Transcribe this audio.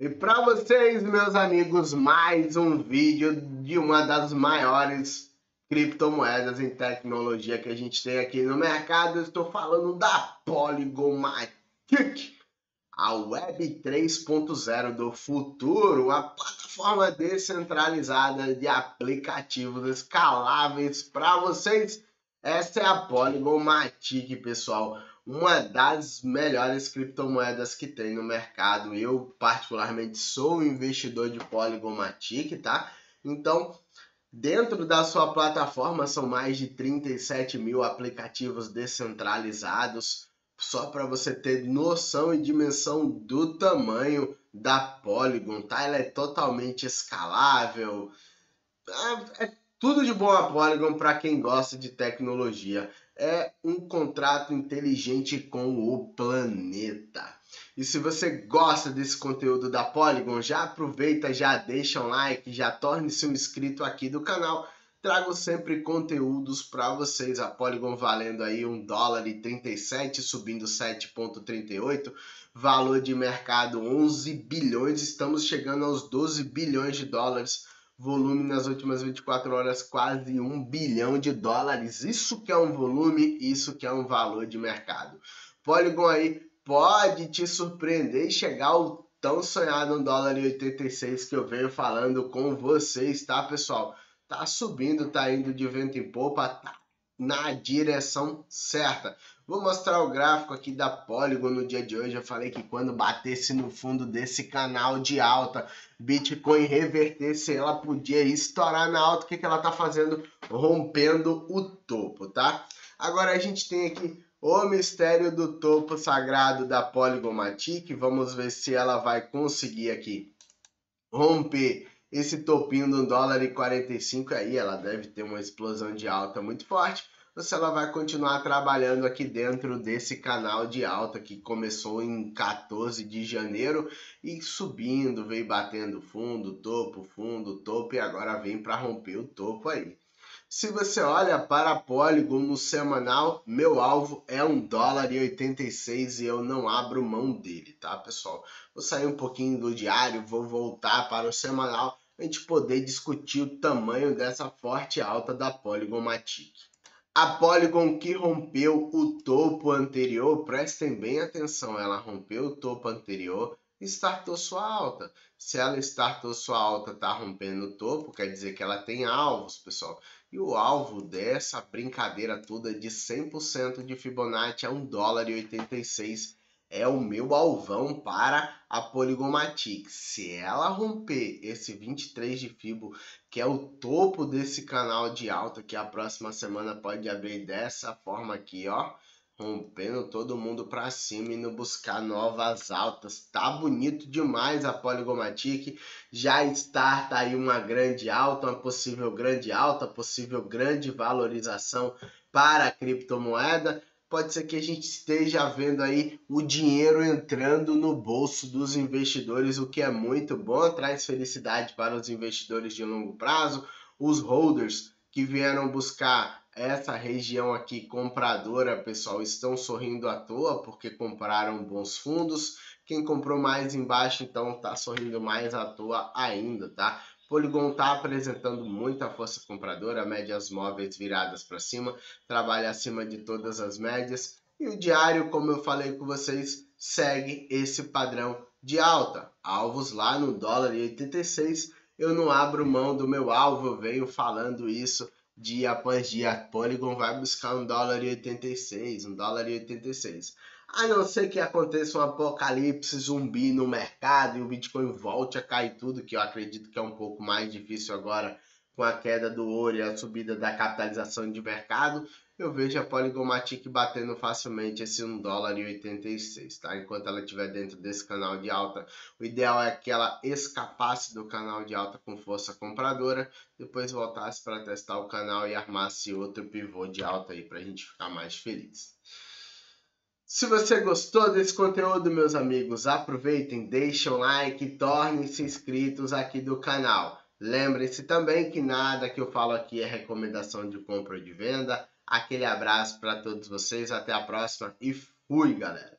E para vocês, meus amigos, mais um vídeo de uma das maiores criptomoedas em tecnologia que a gente tem aqui no mercado. Eu estou falando da Polygon Matic, a Web 3.0 do futuro, a plataforma descentralizada de aplicativos escaláveis para vocês. Essa é a Polygon Matic, pessoal uma das melhores criptomoedas que tem no mercado. Eu, particularmente, sou investidor de Polygon Matic, tá? Então, dentro da sua plataforma são mais de 37 mil aplicativos descentralizados. Só para você ter noção e dimensão do tamanho da Polygon, tá? Ela é totalmente escalável. É, é tudo de bom a Polygon para quem gosta de tecnologia é um contrato inteligente com o planeta. E se você gosta desse conteúdo da Polygon, já aproveita, já deixa um like, já torne-se um inscrito aqui do canal. Trago sempre conteúdos para vocês. A Polygon valendo aí um dólar e 37, subindo 7,38. Valor de mercado 11 bilhões. Estamos chegando aos 12 bilhões de dólares volume nas últimas 24 horas quase um bilhão de dólares. Isso que é um volume, isso que é um valor de mercado. Polygon aí pode te surpreender e chegar ao tão sonhado 1 dólar e 86 que eu venho falando com vocês, tá, pessoal? Tá subindo, tá indo de vento em popa, tá na direção certa. Vou mostrar o gráfico aqui da Polygon no dia de hoje. Eu falei que quando batesse no fundo desse canal de alta, Bitcoin revertesse, ela podia estourar na alta. O que, que ela está fazendo? Rompendo o topo, tá? Agora a gente tem aqui o mistério do topo sagrado da Polygon Matic. Vamos ver se ela vai conseguir aqui romper esse topinho do dólar e 45 aí. Ela deve ter uma explosão de alta muito forte se ela vai continuar trabalhando aqui dentro desse canal de alta que começou em 14 de janeiro e subindo, veio batendo fundo, topo, fundo, topo e agora vem para romper o topo aí. Se você olha para a Polygon no semanal, meu alvo é um dólar e 86 e eu não abro mão dele, tá, pessoal? Vou sair um pouquinho do diário, vou voltar para o semanal, a gente poder discutir o tamanho dessa forte alta da Polygon Matic. A Polygon que rompeu o topo anterior, prestem bem atenção, ela rompeu o topo anterior startou sua alta. Se ela startou sua alta, está rompendo o topo, quer dizer que ela tem alvos, pessoal. E o alvo dessa brincadeira toda de 100% de Fibonacci é 1 dólar e 86 é o meu alvão para a Polygomatic. Se ela romper esse 23 de Fibo, que é o topo desse canal de alta, que a próxima semana pode abrir dessa forma aqui, ó, rompendo todo mundo para cima indo buscar novas altas. Tá bonito demais a Polygomatic. Já está aí uma grande alta, uma possível grande alta, possível grande valorização para a criptomoeda pode ser que a gente esteja vendo aí o dinheiro entrando no bolso dos investidores, o que é muito bom, traz felicidade para os investidores de longo prazo, os holders que vieram buscar essa região aqui compradora, pessoal, estão sorrindo à toa porque compraram bons fundos. Quem comprou mais embaixo, então, está sorrindo mais à toa ainda, tá? Polygon está apresentando muita força compradora, médias móveis viradas para cima, trabalha acima de todas as médias. E o diário, como eu falei com vocês, segue esse padrão de alta. Alvos lá no dólar e 86. Eu não abro mão do meu alvo, eu venho falando isso dia após dia. Polygon vai buscar um dólar e 86, um dólar e 86. A não ser que aconteça um apocalipse zumbi no mercado e o Bitcoin volte a cair tudo, que eu acredito que é um pouco mais difícil agora com a queda do ouro e a subida da capitalização de mercado, eu vejo a Polygomatic batendo facilmente esse 1 dólar e 86, tá? Enquanto ela estiver dentro desse canal de alta, o ideal é que ela escapasse do canal de alta com força compradora, depois voltasse para testar o canal e armasse outro pivô de alta aí para a gente ficar mais feliz. Se você gostou desse conteúdo, meus amigos, aproveitem, deixem um like tornem-se inscritos aqui do canal. Lembre-se também que nada que eu falo aqui é recomendação de compra ou de venda. Aquele abraço para todos vocês, até a próxima e fui, galera!